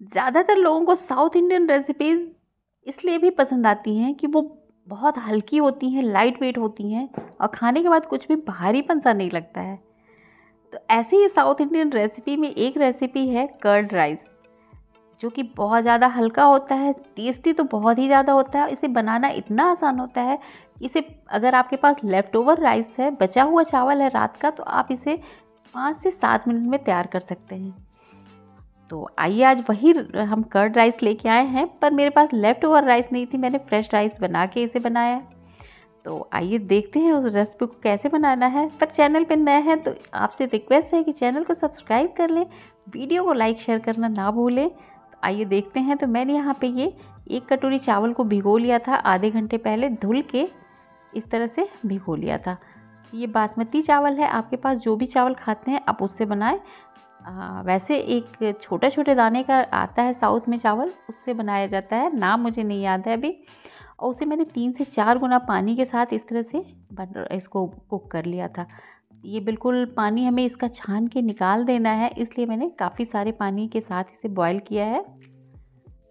ज़्यादातर लोगों को साउथ इंडियन रेसिपीज़ इसलिए भी पसंद आती हैं कि वो बहुत हल्की होती हैं लाइट वेट होती हैं और खाने के बाद कुछ भी भारीपन सा नहीं लगता है। तो ऐसे ही साउथ इंडियन रेसिपी में एक रेसिपी है कर्ड राइस जो कि बहुत ज़्यादा हल्का होता है टेस्टी तो बहुत ही ज़्यादा होता है इसे बनाना इतना आसान होता है, इसे अगर आपके पास लेफ़्ट ओवर राइस है, बचा हुआ चावल है रात का तो आप इसे पाँच से सात मिनट में तैयार कर सकते हैं। तो आइए आज वही हम कर्ड राइस लेके आए हैं, पर मेरे पास लेफ़्ट ओवर राइस नहीं थी, मैंने फ्रेश राइस बना के इसे बनाया। तो आइए देखते हैं उस रेसिपी को कैसे बनाना है, पर चैनल पर नए हैं तो आपसे रिक्वेस्ट है कि चैनल को सब्सक्राइब कर लें वीडियो को लाइक शेयर करना ना भूलें। तो आइए देखते हैं तो मैंने यहाँ पे ये एक कटोरी चावल को भिगो लिया था, आधे घंटे पहले धुल के इस तरह से भिगो लिया था। ये बासमती चावल है, आपके पास जो भी चावल खाते हैं, आप उससे बनाएँ। वैसे एक छोटे छोटे दाने का आता है साउथ में चावल, उससे बनाया जाता है। नाम मुझे नहीं याद है अभी। और उसे मैंने तीन से चार गुना पानी के साथ इस तरह से बन, इसको कुक कर लिया था। ये बिल्कुल पानी हमें इसका छान के निकाल देना है, इसलिए मैंने काफ़ी सारे पानी के साथ इसे बॉईल किया है।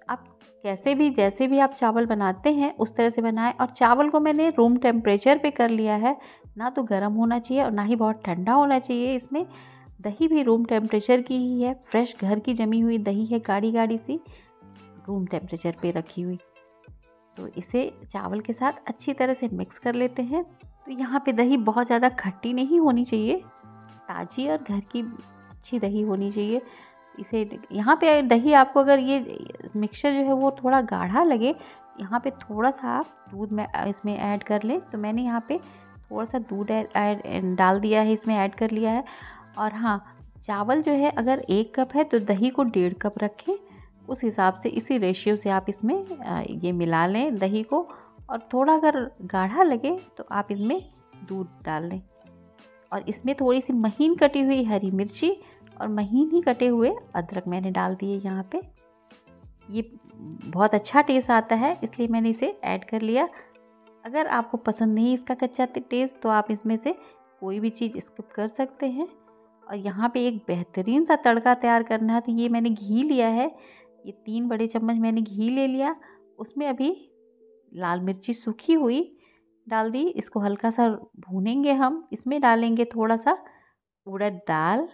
आप कैसे भी, जैसे भी आप चावल बनाते हैं, उस तरह से बनाएँ। और चावल को मैंने रूम टेम्परेचर पे कर लिया है। ना तो गर्म होना चाहिए और ना ही बहुत ठंडा होना चाहिए इसमें। दही भी रूम टेम्परेचर की ही है फ्रेश घर की जमी हुई दही है गाढ़ी गाढ़ी सी रूम टेम्परेचर पे रखी हुई। तो इसे चावल के साथ अच्छी तरह से मिक्स कर लेते हैं। तो यहाँ पे दही बहुत ज़्यादा खट्टी नहीं होनी चाहिए, ताज़ी और घर की अच्छी दही होनी चाहिए। इसे यहाँ पे दही आपको अगर ये मिक्सचर जो है वो थोड़ा गाढ़ा लगे, यहाँ पे थोड़ा सा आप दूध में, इसमें ऐड कर लें। तो मैंने यहाँ पे थोड़ा सा दूध ऐड डाल दिया है, इसमें ऐड कर लिया है। और हाँ चावल जो है, अगर एक कप है तो दही को डेढ़ कप रखें। उस हिसाब से इसी रेशियो से आप इसमें ये मिला लें दही को। और थोड़ा अगर गाढ़ा लगे तो आप इसमें दूध डाल लें और इसमें थोड़ी सी महीन कटी हुई हरी मिर्ची और महीन ही कटे हुए अदरक मैंने डाल दिए यहाँ पे। ये बहुत अच्छा टेस्ट आता है, इसलिए मैंने इसे ऐड कर लिया। अगर आपको पसंद नहीं इसका कच्चा टेस्ट तो आप इसमें से कोई भी चीज़ स्किप कर सकते हैं। और यहाँ पे एक बेहतरीन सा तड़का तैयार करना है तो ये मैंने घी लिया है। ये तीन बड़े चम्मच मैंने घी ले लिया। उसमें अभी लाल मिर्ची सूखी हुई, डाल दी। इसको हल्का सा भूनेंगे हम। इसमें डालेंगे थोड़ा सा उड़द दाल।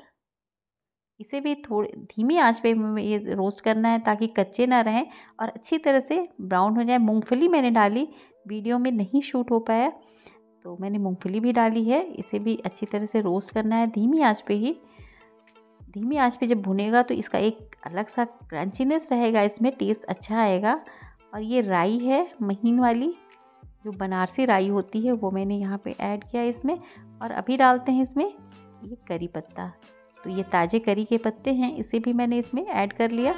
इसे भी थोड़ी, धीमी आँच पे ये रोस्ट करना है ताकि कच्चे ना रहें और अच्छी तरह से ब्राउन हो जाए। मूंगफली मैंने डाली, वीडियो में नहीं शूट हो पाया। तो मैंने मूंगफली भी डाली है। इसे भी अच्छी तरह से रोस्ट करना है धीमी आँच पे ही। धीमी आँच पे जब भुनेगा तो इसका एक अलग सा क्रंचीनेस रहेगा, इसमें टेस्ट अच्छा आएगा। और ये राई है, महीन वाली, जो बनारसी राई होती है, वो मैंने यहाँ पे ऐड किया इसमें। और अभी डालते हैं इसमें ये करी पत्ता। तो ये ताज़े करी के पत्ते हैं, इसे भी मैंने इसमें ऐड कर लिया।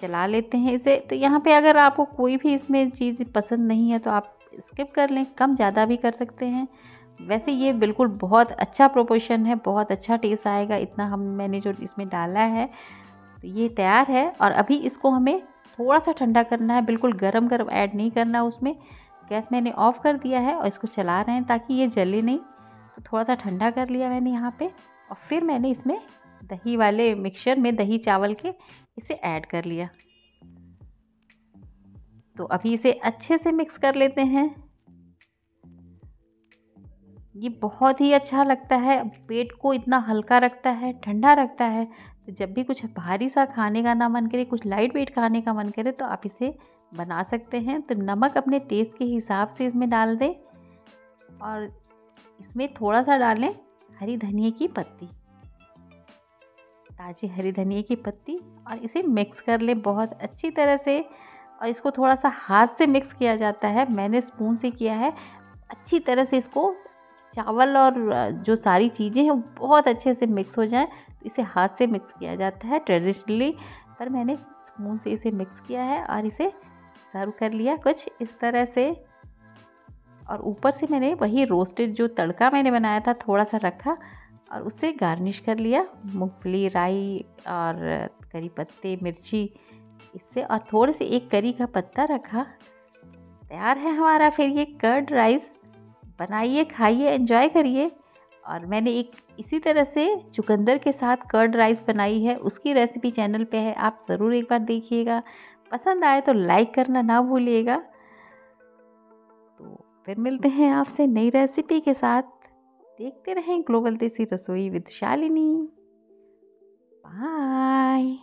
चला लेते हैं इसे। तो यहाँ पे अगर आपको कोई भी इसमें चीज़ पसंद नहीं है तो आप स्किप कर लें, कम ज़्यादा भी कर सकते हैं। वैसे ये बिल्कुल बहुत अच्छा प्रोपोर्शन है, बहुत अच्छा टेस्ट आएगा, इतना हम, मैंने जो इसमें डाला है तो ये तैयार है। और अभी इसको हमें थोड़ा सा ठंडा करना है, बिल्कुल गर्म गर्म ऐड नहीं करना उसमें। गैस मैंने ऑफ़ कर दिया है और इसको चला रहे हैं ताकि ये जले नहीं। तो थोड़ा सा ठंडा कर लिया मैंने यहाँ पे और फिर मैंने इसमें दही वाले मिक्सचर में दही चावल के इसे ऐड कर लिया। तो अभी इसे अच्छे से मिक्स कर लेते हैं। ये बहुत ही अच्छा लगता है। पेट को इतना हल्का रखता है, ठंडा रखता है। तो जब भी कुछ भारी सा खाने का ना मन करे, कुछ लाइट वेट खाने का मन करे तो आप इसे बना सकते हैं। तो नमक अपने टेस्ट के हिसाब से इसमें डाल दें और इसमें थोड़ा सा डालें हरी धनिया की पत्ती। ताज़ी हरी धनिया की पत्ती और इसे मिक्स कर ले बहुत अच्छी तरह से। और इसको थोड़ा सा हाथ से मिक्स किया जाता है। मैंने स्पून से किया है। अच्छी तरह से इसको चावल और जो सारी चीज़ें हैं बहुत अच्छे से मिक्स हो जाए। इसे हाथ से मिक्स किया जाता है ट्रेडिशनली पर मैंने स्पून से इसे मिक्स किया है और इसे सर्व कर लिया कुछ इस तरह से। और ऊपर से मैंने वही रोस्टेड जो तड़का मैंने बनाया था थोड़ा सा रखा। और उसे गार्निश कर लिया, मूंगफली, राई और करी पत्ते, मिर्ची, इससे और थोड़े से एक करी का पत्ता रखा। तैयार है हमारा फिर ये कर्ड राइस। बनाइए, खाइए, एंजॉय करिए। और मैंने एक इसी तरह से चुकंदर के साथ कर्ड राइस बनाई है, उसकी रेसिपी चैनल पे है, आप ज़रूर एक बार देखिएगा। पसंद आए तो लाइक करना ना भूलिएगा। तो फिर मिलते हैं आपसे नई रेसिपी के साथ। देखते रहें ग्लोबल देसी रसोई विद शालिनी। बाय।